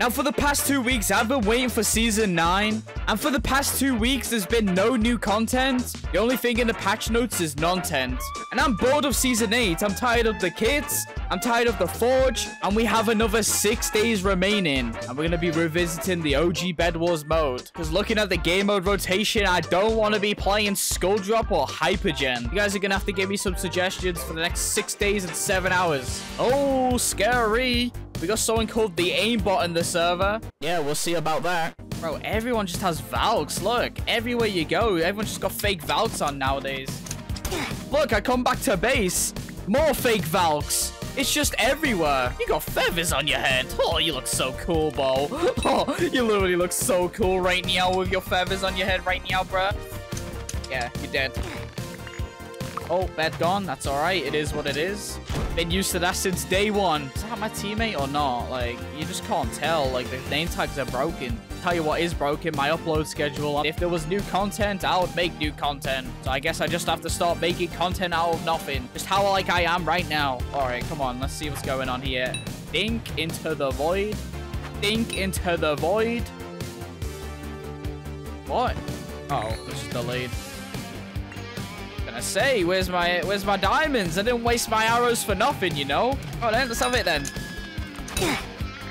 Now, for the past two weeks, I've been waiting for Season 9. And for the past two weeks, there's been no new content. The only thing in the patch notes is nontent. And I'm bored of Season 8. I'm tired of the kits. I'm tired of the Forge. And we have another six days remaining. And we're going to be revisiting the OG Bed Wars mode. Because looking at the game mode rotation, I don't want to be playing Skull Drop or Hypergen. You guys are going to have to give me some suggestions for the next six days and seven hours. Oh, scary. We got someone called the aimbot in the server. Yeah, we'll see about that. Bro, everyone just has Valks. Look, everywhere you go, everyone just got fake Valks on nowadays. Look, I come back to base. More fake Valks. It's just everywhere. You got feathers on your head. Oh, you look so cool, Bo. Oh, you literally look so cool right now with your feathers on your head right now, bruh. Yeah, you're dead. Oh, bed gone. That's all right. It is what it is. Been used to that since day one. Is that my teammate or not? Like, you just can't tell. Like, the name tags are broken. Tell you what is broken, my upload schedule. If there was new content, I would make new content. So I guess I just have to start making content out of nothing. Just how like I am right now. All right, come on. Let's see what's going on here. Think into the void. Think into the void. What? Oh, this is delayed gonna say, where's my where's my diamonds? I didn't waste my arrows for nothing, you know? Oh, then let's have it then. There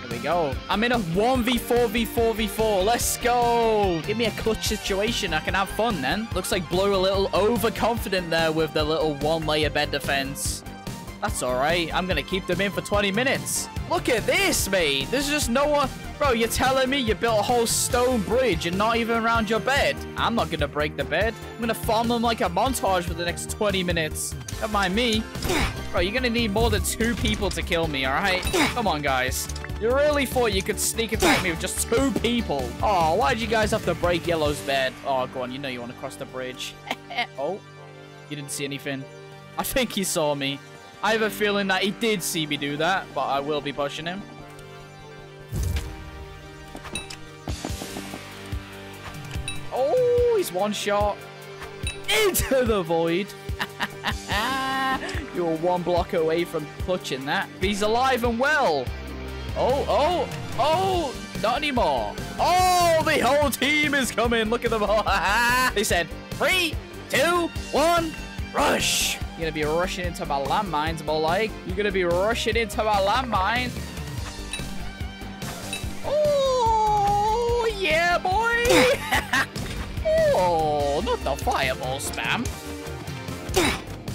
we go. I'm in a 1v4v4v4. Let's go. Give me a clutch situation. I can have fun then. Looks like Blue a little overconfident there with the little one-layer bed defense. That's all right. I'm going to keep them in for 20 minutes. Look at this, mate. There's just no one... Bro, you're telling me you built a whole stone bridge and not even around your bed? I'm not to break the bed. I'm to farm them like a montage for the next 20 minutes. Don't mind me. Bro, you're to need more than two people to kill me, all right? Come on, guys. You really thought you could sneak attack me with just two people? Oh, why did you guys have to break Yellow's bed? Oh, go on. You know you want to cross the bridge. oh, you didn't see anything. I think he saw me. I have a feeling that he did see me do that, but I will be pushing him. Oh, he's one shot. Into the void. You're one block away from clutching that. He's alive and well. Oh, oh, oh, not anymore. Oh, the whole team is coming. Look at them all. they said, three, two, one, rush. You're gonna be rushing into my landmines, more like. You're gonna be rushing into my landmines. Oh, yeah, boy. oh, not the fireball spam.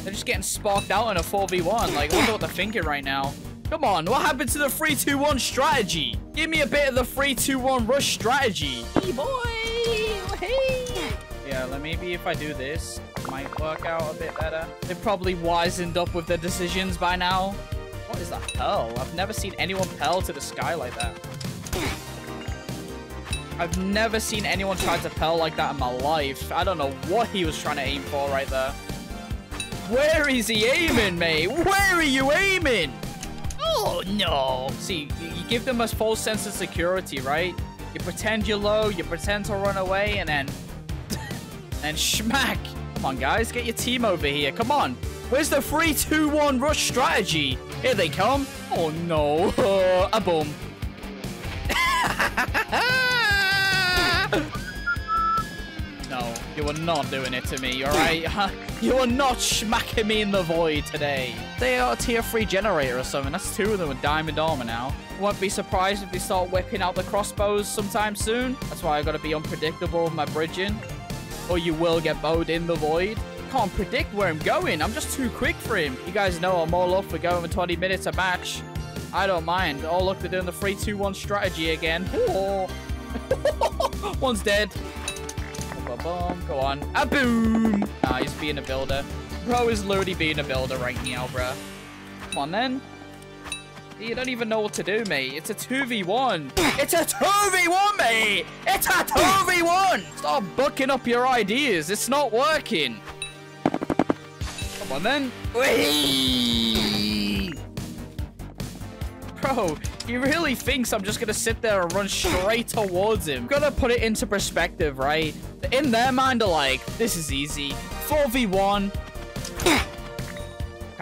They're just getting sparked out in a 4v1. Like, wonder what they're thinking right now. Come on, what happened to the 3-2-1 strategy? Give me a bit of the 3-2-1 rush strategy. Hey, boy. Hey. Maybe if I do this, it might work out a bit better. They've probably wizened up with their decisions by now. What is that pearl? I've never seen anyone pearl to the sky like that. I've never seen anyone try to pearl like that in my life. I don't know what he was trying to aim for right there. Where is he aiming, mate? Where are you aiming? Oh, no. See, you give them a false sense of security, right? You pretend you're low, you pretend to run away, and then... and schmack. Come on, guys. Get your team over here. Come on. Where's the 3-2-1 rush strategy? Here they come. Oh, no. a boom. no, you are not doing it to me, alright? you are not smacking me in the void today. They are a tier 3 generator or something. That's two of them with diamond armor now. Won't be surprised if they start whipping out the crossbows sometime soon. That's why I gotta be unpredictable with my bridging. Or you will get bowed in the void. Can't predict where I'm going. I'm just too quick for him. You guys know I'm all up for going for 20 minutes a match. I don't mind. Oh, look, they're doing the 3-2-1 strategy again. One's dead. Go on. A boom. Nah, he's being a builder. Bro is literally being a builder right now, bro. Come on, then. You don't even know what to do, mate. It's a 2v1. It's a 2v1, mate. It's a 2v1. Stop bucking up your ideas. It's not working. Come on, then. Whee! Bro, he really thinks I'm just going to sit there and run straight towards him. Gotta put it into perspective, right? In their mind, are like, this is easy. 4v1.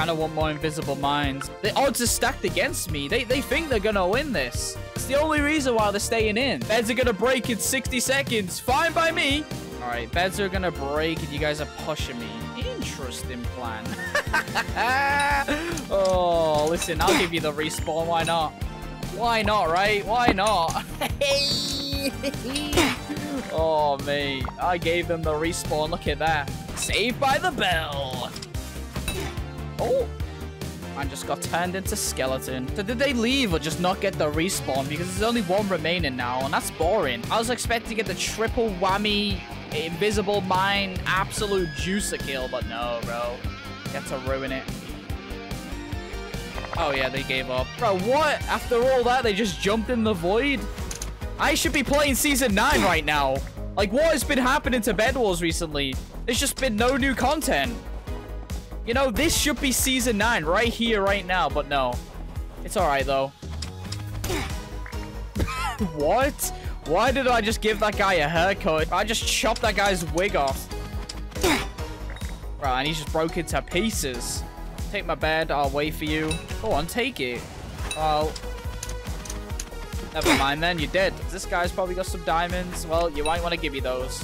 Kind of want more invisible mines. The odds are stacked against me. They, they think they're going to win this. It's the only reason why they're staying in. Beds are going to break in 60 seconds. Fine by me. All right, beds are going to break and you guys are pushing me. Interesting plan. oh, listen, I'll give you the respawn. Why not? Why not, right? Why not? oh, mate. I gave them the respawn. Look at that. Saved by the bell. Oh. I just got turned into skeleton. So did they leave or just not get the respawn? Because there's only one remaining now, and that's boring. I was expecting to get the triple whammy, invisible mine, absolute juicer kill, but no, bro. Get to ruin it. Oh, yeah, they gave up. Bro, what? After all that, they just jumped in the void? I should be playing Season 9 right now. Like, what has been happening to Bed Wars recently? There's just been no new content. You know, this should be Season 9 right here, right now, but no. It's alright, though. what? Why did I just give that guy a haircut? I just chopped that guy's wig off. Right, and he just broke into pieces. Take my bed. I'll wait for you. Go on, take it. Oh. Never mind then. You're dead. This guy's probably got some diamonds. Well, you might want to give me those.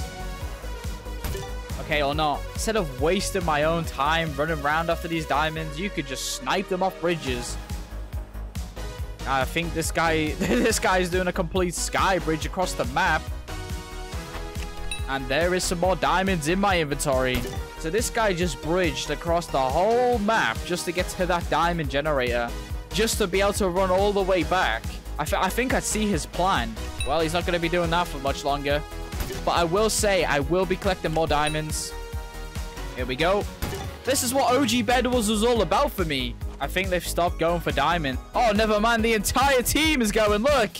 Okay, or not. Instead of wasting my own time running around after these diamonds, you could just snipe them off bridges. I think this guy, this guy's doing a complete sky bridge across the map. And there is some more diamonds in my inventory. So this guy just bridged across the whole map just to get to that diamond generator. Just to be able to run all the way back. I, I think I see his plan. Well, he's not going to be doing that for much longer. But I will say, I will be collecting more diamonds. Here we go. This is what OG Bed Wars was all about for me. I think they've stopped going for diamond. Oh, never mind. The entire team is going. Look.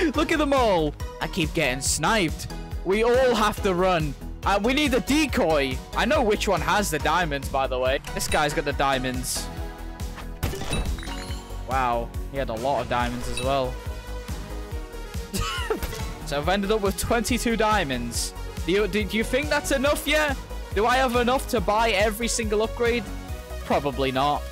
Look at them all. I keep getting sniped. We all have to run. Uh, we need a decoy. I know which one has the diamonds, by the way. This guy's got the diamonds. Wow. He had a lot of diamonds as well. I've ended up with 22 diamonds. Do you, do you think that's enough yet? Do I have enough to buy every single upgrade? Probably not.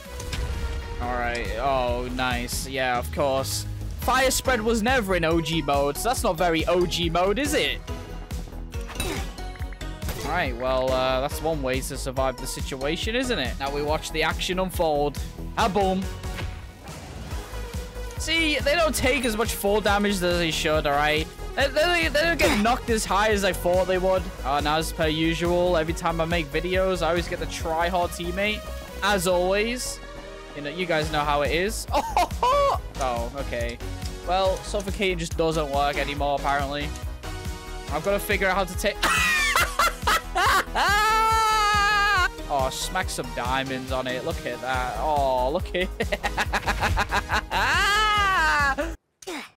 Alright. Oh, nice. Yeah, of course. Fire spread was never in OG mode, so that's not very OG mode, is it? Alright, well, uh, that's one way to survive the situation, isn't it? Now we watch the action unfold. Ah, boom. See, they don't take as much fall damage as they should, alright? They, they, they, don't get knocked as high as I thought they would. Uh, and as per usual, every time I make videos, I always get the try-hard teammate. As always. You know, you guys know how it is. Oh, oh okay. Well, suffocating just doesn't work anymore, apparently. I've got to figure out how to take... oh, smack some diamonds on it. Look at that. Oh, look at